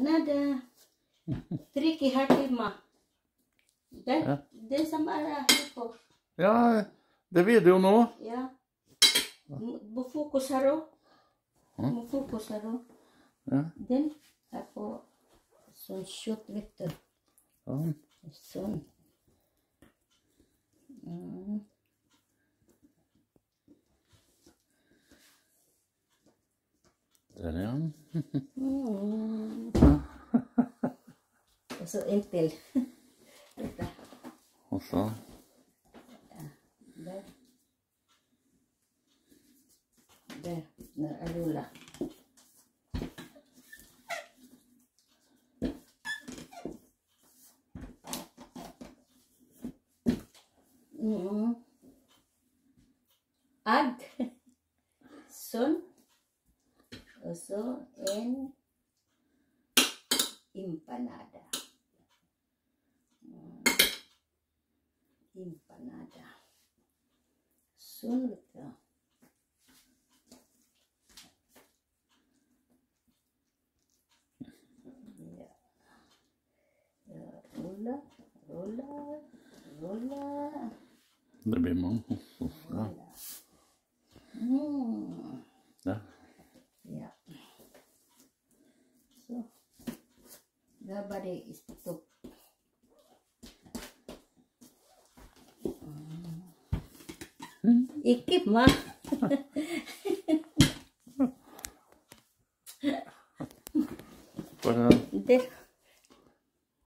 Another tricky hearty ma. Den, Ja. den som er her på. Ja, det vet du nå. Ja. Må fokus her òg. Må fokus her òg. Ja. Den er på sånn kjøtt, vet du. Sånn. Sånn. Mm. Der, ja. Mm. Så inntil. Dette. Og så Der. Der. Der er rulla. Mm. Egg. Sånn. Og så en empanada. Empanada. Sånn, vet du. Ja. Ja, rulla, rulla, rulla. Det blir mange. Ja. rulla. Mm. ja. Ja. Så. Da bare stopp. Ich geb mal. Voilà.